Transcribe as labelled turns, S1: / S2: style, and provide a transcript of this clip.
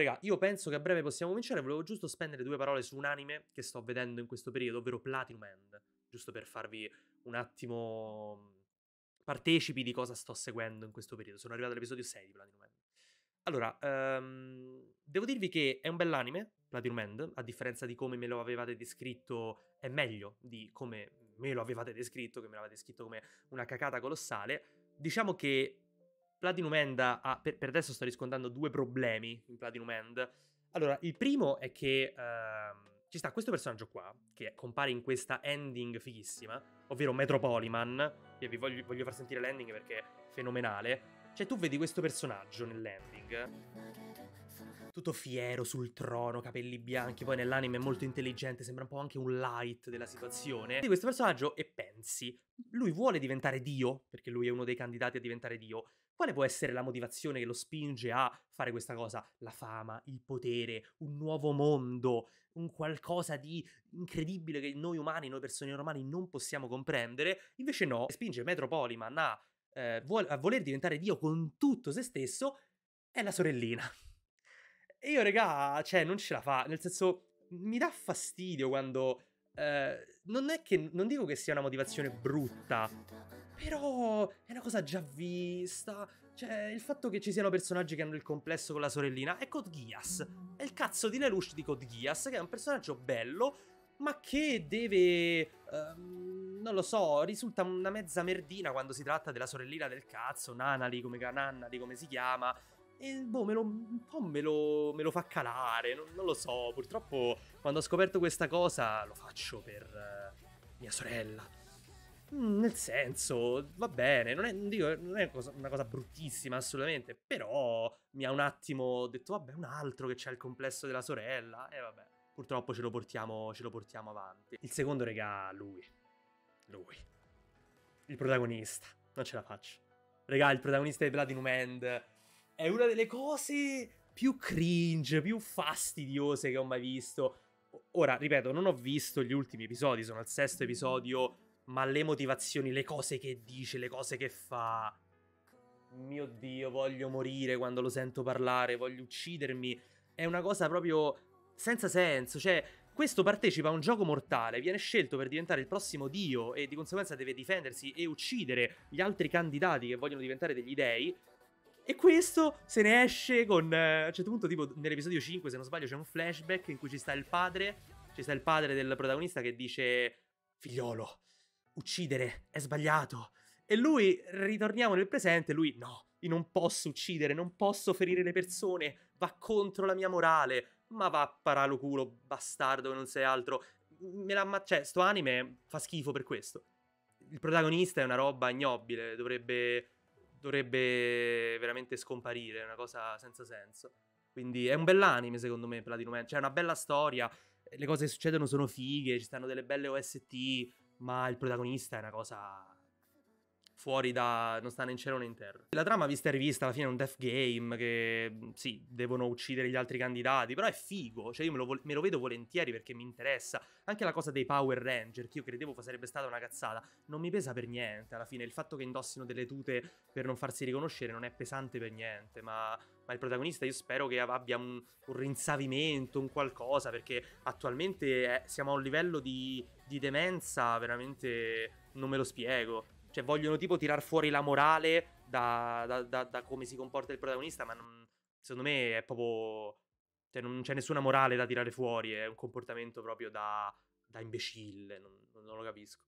S1: Raga, io penso che a breve possiamo cominciare. Volevo giusto spendere due parole su un anime che sto vedendo in questo periodo, ovvero Platinum End. Giusto per farvi un attimo partecipi di cosa sto seguendo in questo periodo. Sono arrivato all'episodio 6 di Platinum End. Allora, um, devo dirvi che è un bell'anime, Platinum End, a differenza di come me lo avevate descritto, è meglio di come me lo avevate descritto, che me l'avete descritto come una cacata colossale. Diciamo che Platinum End ha, per, per, adesso sto riscontrando due problemi in Platinum End. Allora, il primo è che uh, ci sta questo personaggio qua, che compare in questa ending fighissima, ovvero Metropoliman, Io vi voglio, voglio far sentire l'ending perché è fenomenale. Cioè, tu vedi questo personaggio nell'ending tutto fiero sul trono, capelli bianchi, poi nell'anime è molto intelligente, sembra un po' anche un light della situazione. Di questo personaggio e pensi, lui vuole diventare Dio, perché lui è uno dei candidati a diventare Dio. Quale può essere la motivazione che lo spinge a fare questa cosa? La fama, il potere, un nuovo mondo, un qualcosa di incredibile che noi umani, noi persone normali non possiamo comprendere. Invece no, spinge Metropoliman a, eh, a voler diventare Dio con tutto se stesso, è la sorellina. E io, regà, cioè, non ce la fa. Nel senso, mi dà fastidio quando. Eh, non è che. Non dico che sia una motivazione brutta. Però è una cosa già vista. Cioè, il fatto che ci siano personaggi che hanno il complesso con la sorellina è Code Geass. È il cazzo di Lelouch di Code Geass, che è un personaggio bello, ma che deve. Uh, non lo so, risulta una mezza merdina quando si tratta della sorellina del cazzo, Nanali, come, Nannali, come si chiama. E boh, me lo, un po' me lo, me lo fa calare, non, non, lo so. Purtroppo quando ho scoperto questa cosa lo faccio per uh, mia sorella. Mm, nel senso, va bene, non è, non dico, non è cosa, una cosa bruttissima assolutamente, però mi ha un attimo detto, vabbè, un altro che c'ha il complesso della sorella, e vabbè, purtroppo ce lo portiamo, ce lo portiamo avanti. Il secondo, regà, lui. Lui. Il protagonista. Non ce la faccio. Regà, il protagonista di Platinum End è una delle cose più cringe, più fastidiose che ho mai visto. Ora, ripeto, non ho visto gli ultimi episodi, sono al sesto episodio, ma le motivazioni, le cose che dice, le cose che fa... Mio Dio, voglio morire quando lo sento parlare, voglio uccidermi. È una cosa proprio senza senso, cioè questo partecipa a un gioco mortale, viene scelto per diventare il prossimo dio e di conseguenza deve difendersi e uccidere gli altri candidati che vogliono diventare degli dei. E questo se ne esce con. Eh, a un certo punto, tipo nell'episodio 5, se non sbaglio, c'è un flashback in cui ci sta il padre. Ci sta il padre del protagonista che dice: Figliolo, uccidere è sbagliato. E lui, ritorniamo nel presente, lui no, io non posso uccidere, non posso ferire le persone, va contro la mia morale. Ma va a paralo culo, bastardo, che non sei altro. Me la cioè, sto anime fa schifo per questo. Il protagonista è una roba ignobile, dovrebbe dovrebbe veramente scomparire, è una cosa senza senso. Quindi è un bell'anime secondo me Platinum End, cioè è una bella storia, le cose che succedono sono fighe, ci stanno delle belle OST, ma il protagonista è una cosa fuori da... non sta né in cielo né in terra. La trama vista e rivista alla fine è un death game che sì, devono uccidere gli altri candidati, però è figo, cioè io me lo, me lo vedo volentieri perché mi interessa. Anche la cosa dei Power Ranger, che io credevo sarebbe stata una cazzata, non mi pesa per niente alla fine. Il fatto che indossino delle tute per non farsi riconoscere non è pesante per niente, ma, ma il protagonista io spero che abbia un, un rinsavimento, un qualcosa, perché attualmente è, siamo a un livello di, di demenza veramente non me lo spiego. Cioè, vogliono tipo tirar fuori la morale da, da, da, da come si comporta il protagonista, ma non, secondo me è proprio. Cioè, non c'è nessuna morale da tirare fuori, è un comportamento proprio da, imbecille, non, non lo capisco.